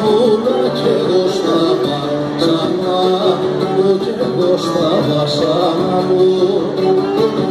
βούλα και εγώ στα μάτια, μου και εγώ στα βασάνα μου.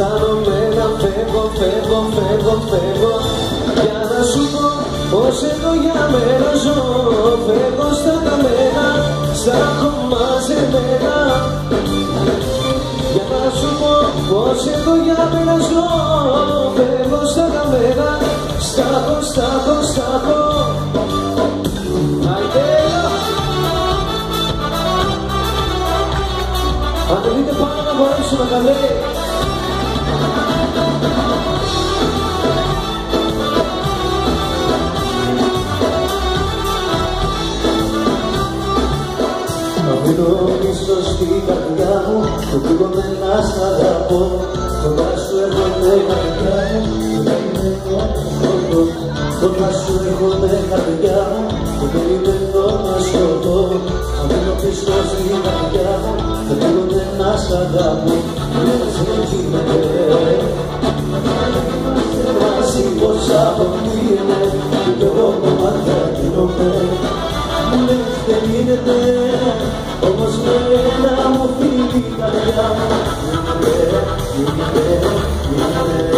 αισθάνομαι να φεύγω, φεύγω, φεύγω, φεύγω. Για να σου πω πως εδώ για μένα ζω. Φεύγω στα καμένα, στα έχω μαζεμένα Για να σου πω πως εδώ για μένα ζω. Φεύγω στα καμένα, στα έχω, στα έχω, στα έχω Αν δεν δείτε πάνω να μπορέσουμε να καλέ. να σ' αγαπώ Κοντά σου έρχονται καρδιά μου Δεν περιμένω αυτό Κοντά σου εγώ καρδιά μου Δεν περιμένω να σου Θα μείνω πίσω στην καρδιά μου Θα να σ' αγαπώ Δεν συνεχίζεται Μαζί πως Κι εγώ γίνομαι γίνεται όμως μου Thank you.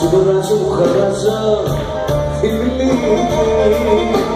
Πάνω στην τώρα σου